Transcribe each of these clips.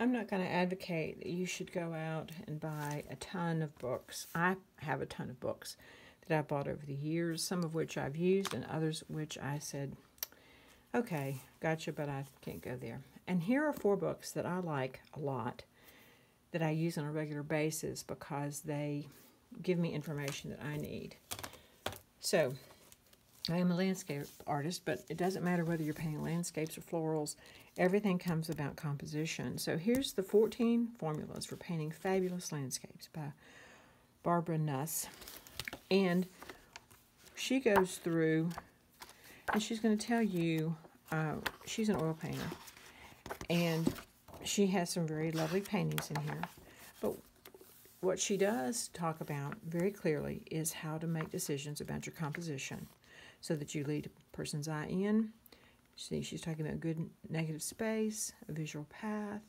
I'm not going to advocate that you should go out and buy a ton of books. I have a ton of books that I've bought over the years, some of which I've used and others which I said, okay, gotcha, but I can't go there. And here are four books that I like a lot that I use on a regular basis because they give me information that I need. So, I am a landscape artist, but it doesn't matter whether you're painting landscapes or florals. Everything comes about composition. So here's the 14 formulas for painting fabulous landscapes by Barbara Nuss. And she goes through, and she's going to tell you, uh, she's an oil painter, and she has some very lovely paintings in here. But what she does talk about very clearly is how to make decisions about your composition so that you lead a person's eye in. See, she's talking about good negative space, a visual path,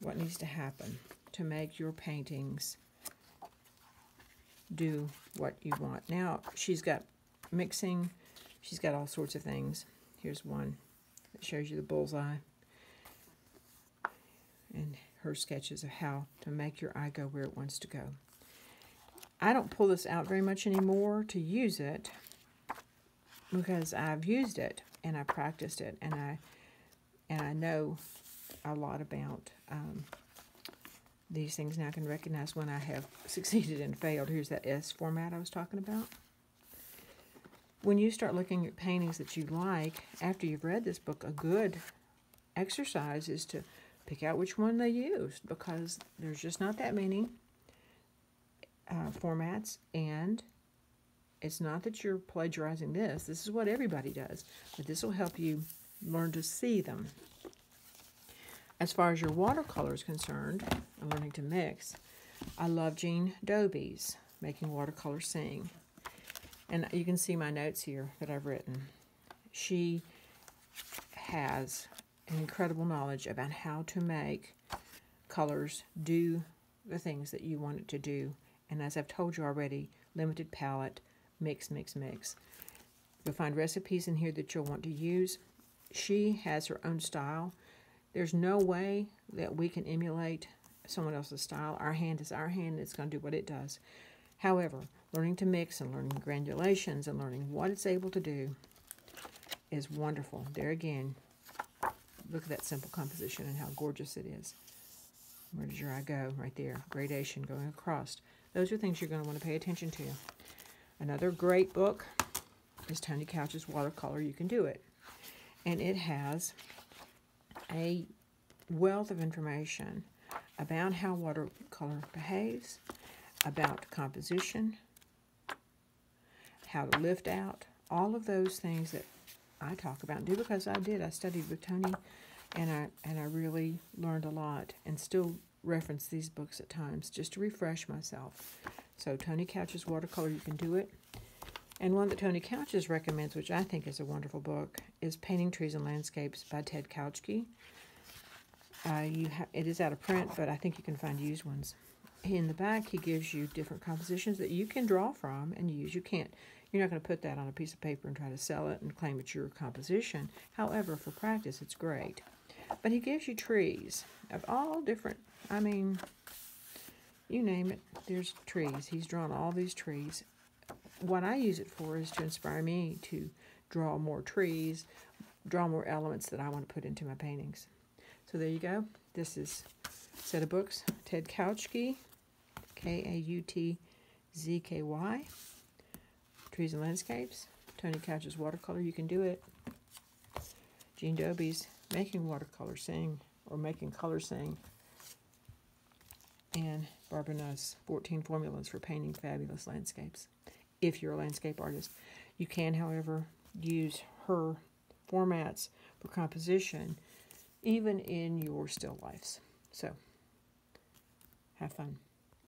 what needs to happen to make your paintings do what you want. Now, she's got mixing, she's got all sorts of things. Here's one that shows you the bullseye and her sketches of how to make your eye go where it wants to go. I don't pull this out very much anymore to use it because I've used it and I practiced it and I and I know a lot about um, these things now. I can recognize when I have succeeded and failed. Here's that S format I was talking about. When you start looking at paintings that you like after you've read this book, a good exercise is to pick out which one they used because there's just not that many uh, formats, and it's not that you're plagiarizing this. This is what everybody does, but this will help you learn to see them. As far as your watercolor is concerned, and learning to mix, I love Jeanne Dobie's Making Watercolor Sing. And you can see my notes here that I've written. She has an incredible knowledge about how to make colors do the things that you want it to do and as I've told you already, limited palette, mix, mix, mix. You'll find recipes in here that you'll want to use. She has her own style. There's no way that we can emulate someone else's style. Our hand is our hand, it's going to do what it does. However, learning to mix and learning granulations and learning what it's able to do is wonderful. There again, look at that simple composition and how gorgeous it is. Where does your eye go? Right there. Gradation going across. Those are things you're going to want to pay attention to. Another great book is Tony Couch's Watercolor. You can do it. And it has a wealth of information about how watercolor behaves, about composition, how to lift out, all of those things that I talk about and do because I did. I studied with Tony and I and I really learned a lot and still reference these books at times just to refresh myself. So Tony Couch's Watercolor, you can do it. And one that Tony Couches recommends, which I think is a wonderful book, is Painting Trees and Landscapes by Ted Kautzky. Uh, you it is out of print, but I think you can find used ones. In the back, he gives you different compositions that you can draw from and use. You can't, you're not going to put that on a piece of paper and try to sell it and claim it's your composition. However, for practice, it's great. But he gives you trees of all different, I mean, you name it, there's trees. He's drawn all these trees. What I use it for is to inspire me to draw more trees, draw more elements that I want to put into my paintings. So there you go. This is set of books. Ted Kautzky, K-A-U-T-Z-K-Y. Trees and Landscapes. Tony Couch's Watercolor. You can do it. Jeanne Dobie's making watercolor sing or making color sing. And Barbara Nuss, 14 formulas for painting fabulous landscapes. If you're a landscape artist, you can, however, use her formats for composition even in your still lifes. So, have fun.